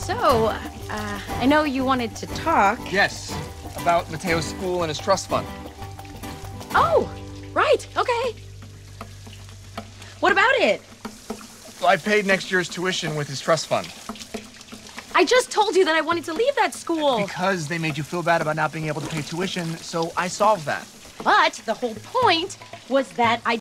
So, uh, I know you wanted to talk. Yes, about Mateo's school and his trust fund. Oh, right. Okay. What about it? I paid next year's tuition with his trust fund. I just told you that I wanted to leave that school. Because they made you feel bad about not being able to pay tuition, so I solved that. But the whole point was that I